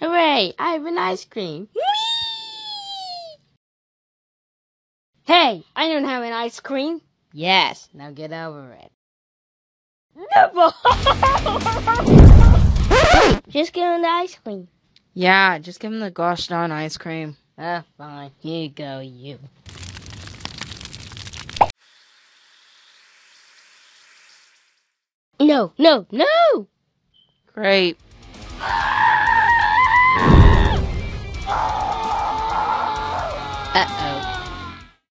Hey, I have an ice cream. Whee! Hey, I don't have an ice cream. Yes, now get over it. Never! Just give him the ice cream. Yeah, just give him the gosh darn ice cream. Ah, fine. Here you go, you. No, no, no! Great. Uh oh.